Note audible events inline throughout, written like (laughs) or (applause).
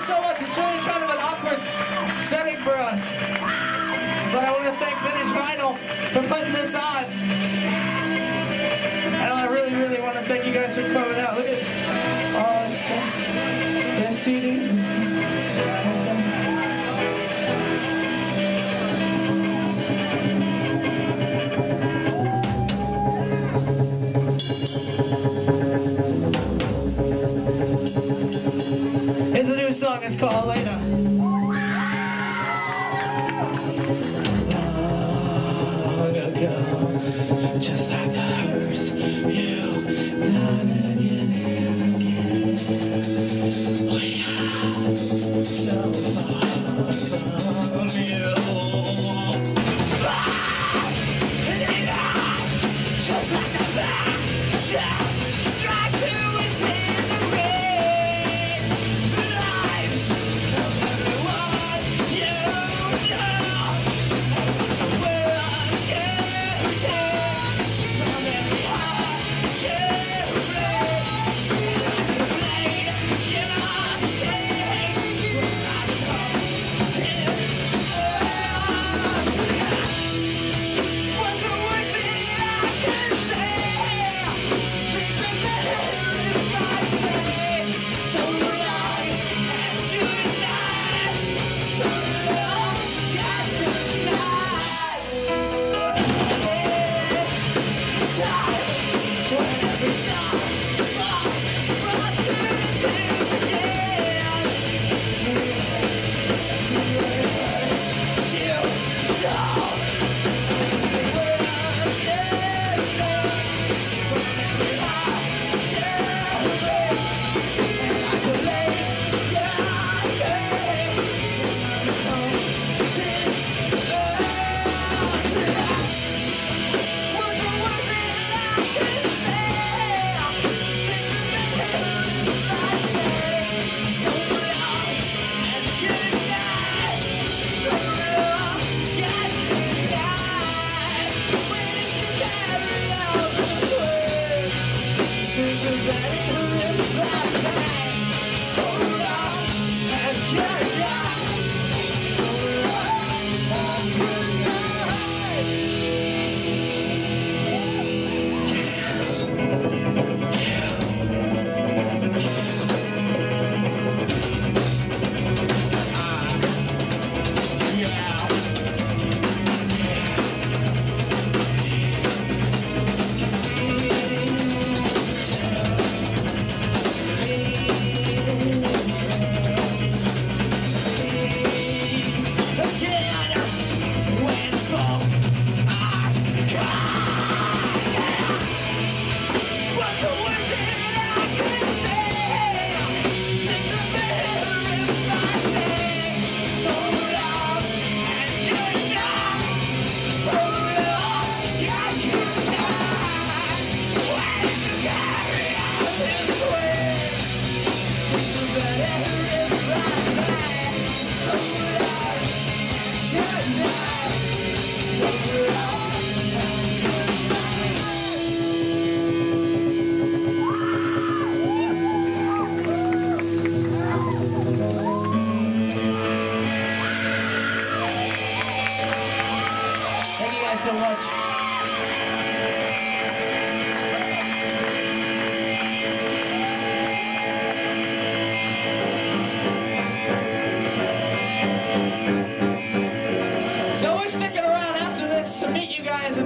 guys so much. It's really kind of an awkward setting for us. But I want to thank Vintage Vinyl for putting this on. And I really, really want to thank you guys for coming out. Look at all this stuff. There's CDs. It's called Helena. just like the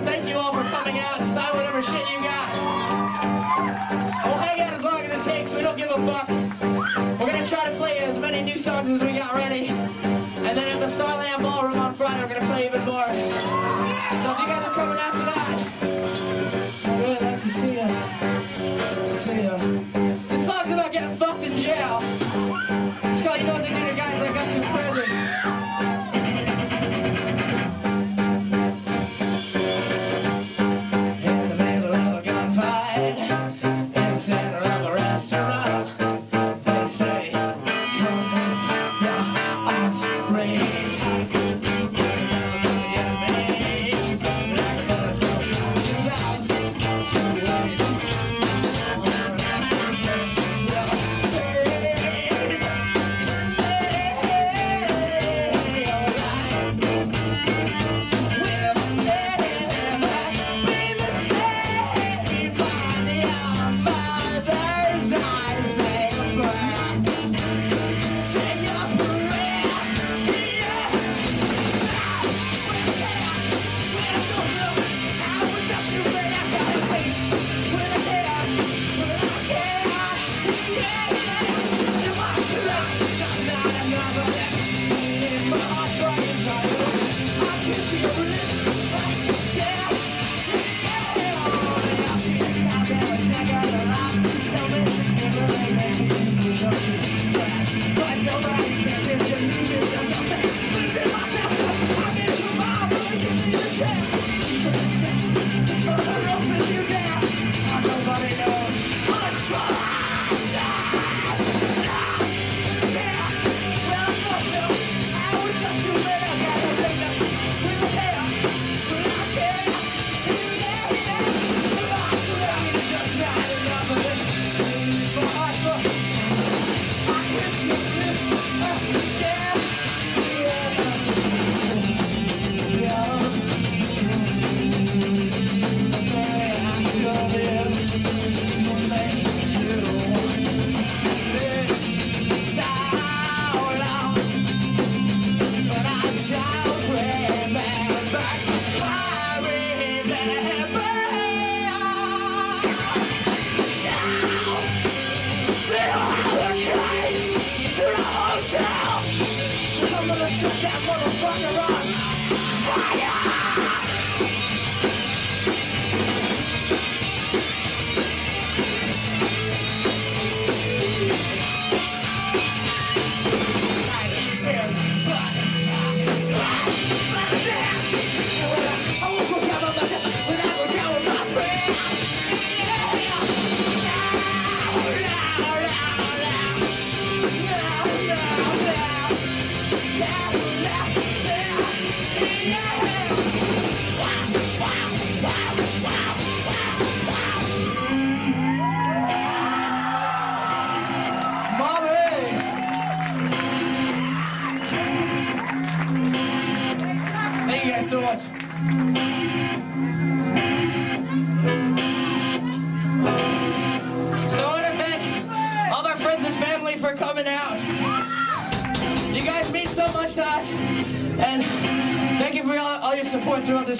thank you all for coming out and sign whatever shit you got. We'll hang out as long as it takes. We don't give a fuck. We're gonna try to play as many new songs as we got ready. And then at the Starland Ballroom on Friday, we're gonna play even more. So if you guys are coming after that,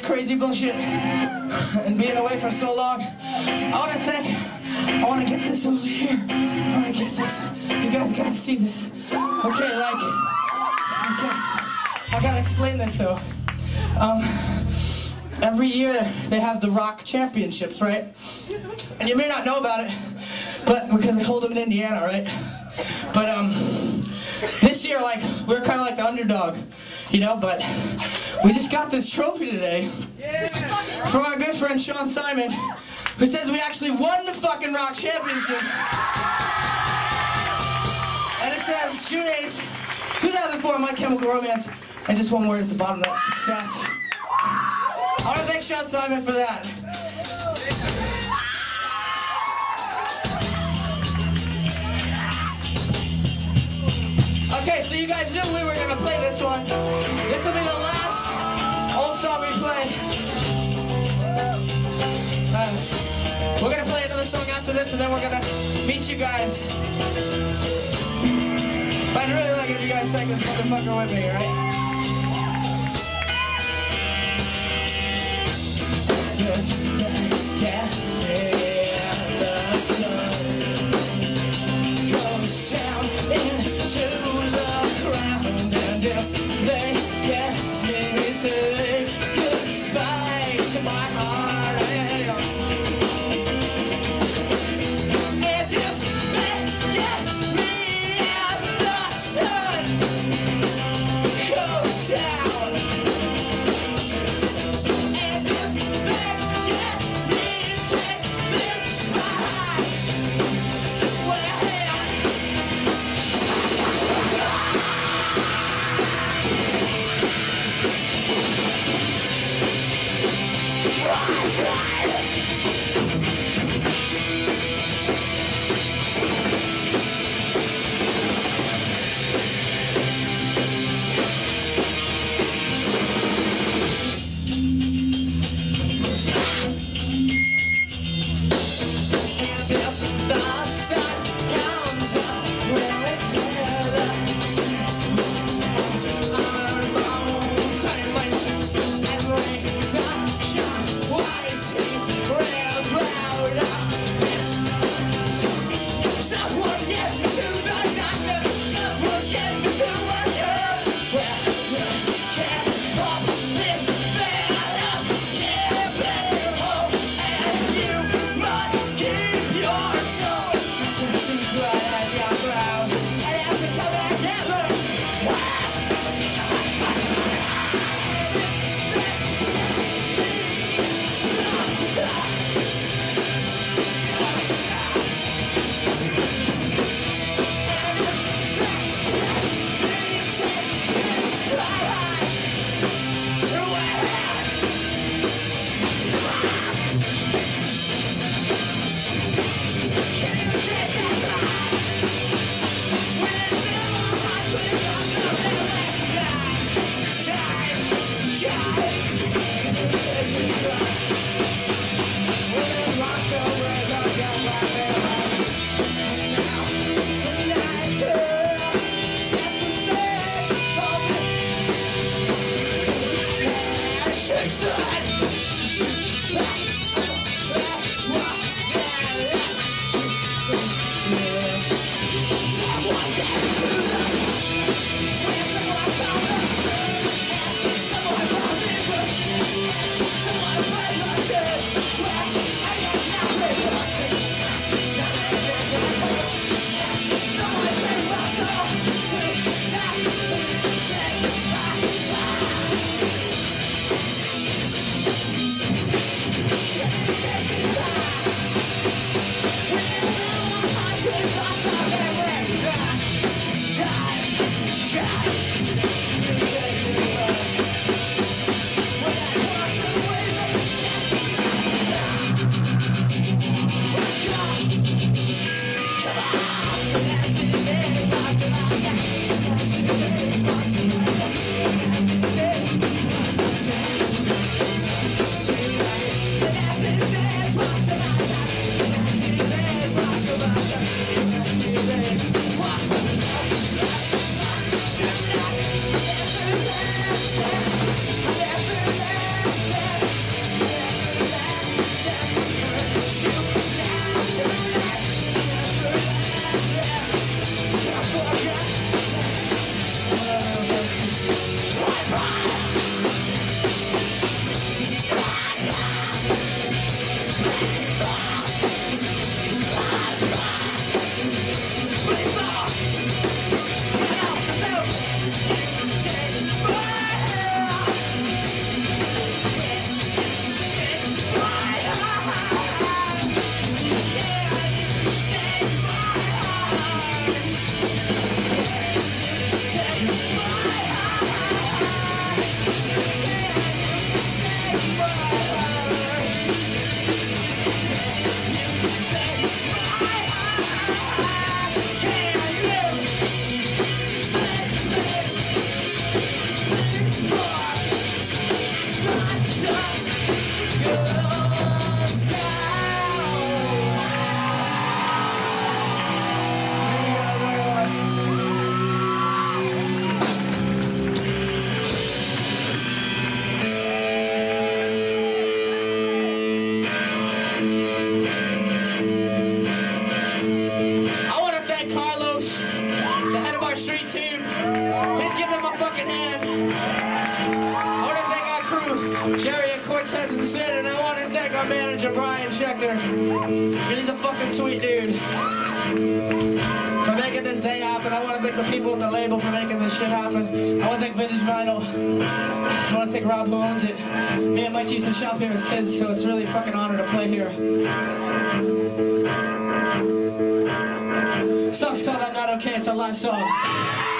crazy bullshit and being away for so long. I want to thank. I want to get this over here. I want to get this. You guys got to see this. Okay, like. Okay. I gotta explain this though. Um, every year they have the rock championships, right? And you may not know about it, but because they hold them in Indiana, right? But um, this year, like we're kind of like the underdog, you know. But we just got this trophy today from our good friend Sean Simon, who says we actually won the fucking rock championships. And it says June 8th, 2004, My Chemical Romance. And just one word at the bottom, that's success. I want to thank Sean Simon for that. Okay, so you guys knew we were to play this one. This will be the last old song we play. Uh, we're to play another song after this, and then we're to meet you guys. But I'd really like it if you guys sang this motherfucker with me, right? Wow. Thank the people at the label for making this shit happen. I want to thank Vintage Vinyl. I want to thank Rob who owns it. Me and Mike used to shop here as kids, so it's really a fucking honor to play here. Song's called I'm Not Okay. It's our last song.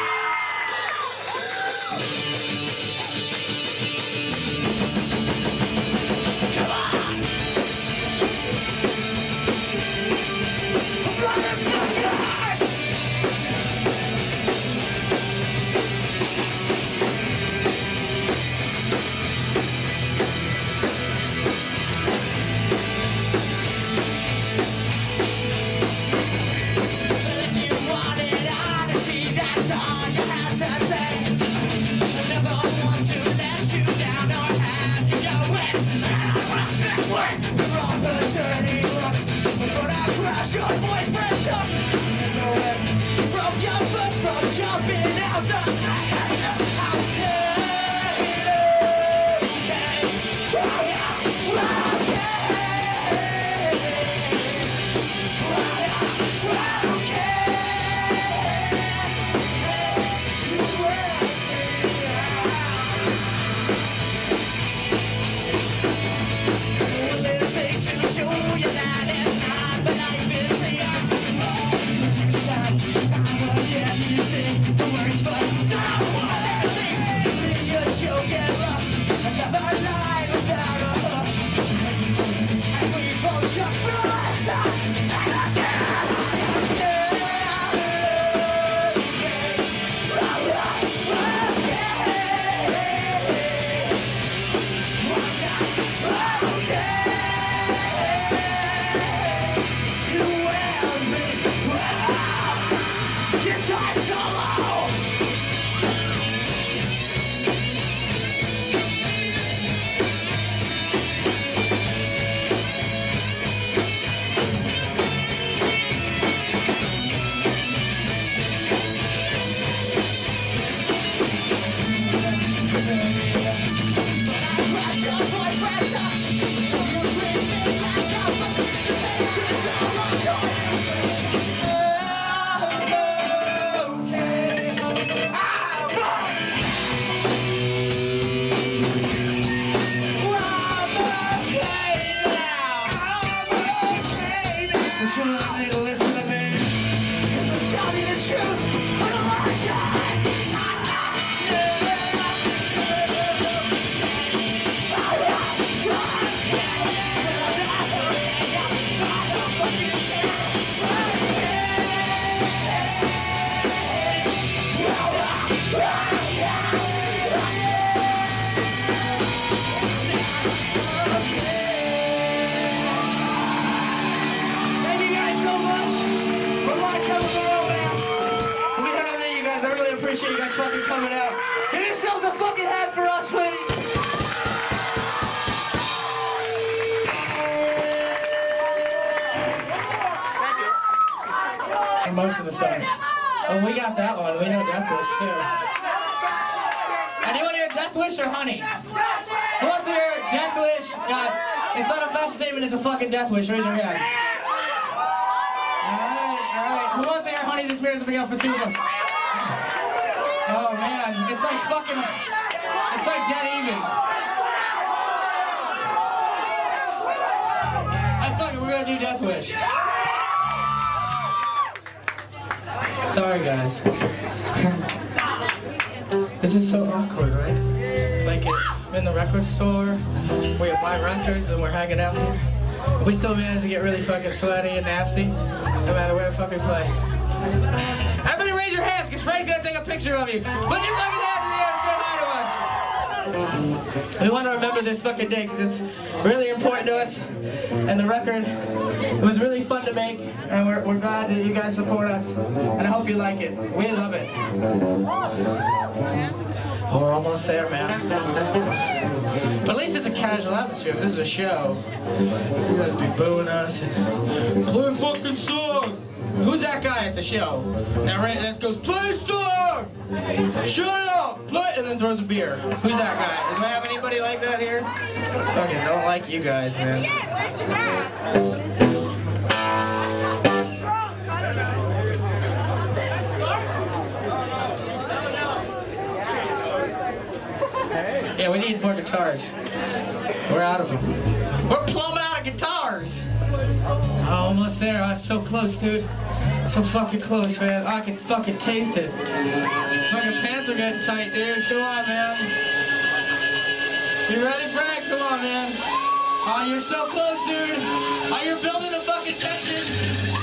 It's not a fashion statement, it's a fucking Death Wish. Raise your hand. Alright, alright. Who wants to hear Honey This Mirror's a big out for two of us? Oh man, it's like fucking, it's like dead even. I fucking, we're gonna do Death Wish. Sorry guys. (laughs) this is so awkward, right? Like it, in the record store, we buy records and we're hanging out here. We still manage to get really fucking sweaty and nasty, no matter where we fucking play. Everybody raise your hands, because Frank's gonna take a picture of you. Put your fucking hands in the air and say hi to us. We want to remember this fucking day because it's really important to us. And the record, it was really fun to make, and we're, we're glad that you guys support us. And I hope you like it. We love it. We're almost there, man. But at least it's a casual atmosphere. If this is a show, you guys be booing us and play a fucking song. Who's that guy at the show? That right that goes, play song! Shut up! Play and then throws a beer. Who's that guy? Do I have anybody like that here? Fucking don't like you guys, man. Yeah, we need more guitars. We're out of them. We're plumb out of guitars. Almost there. It's so close, dude. So fucking close, man. I can fucking taste it. Fucking pants are getting tight, dude. Come on, man. You ready, Frank? Come on, man. Oh, you're so close, dude. Oh, you're building a fucking tension.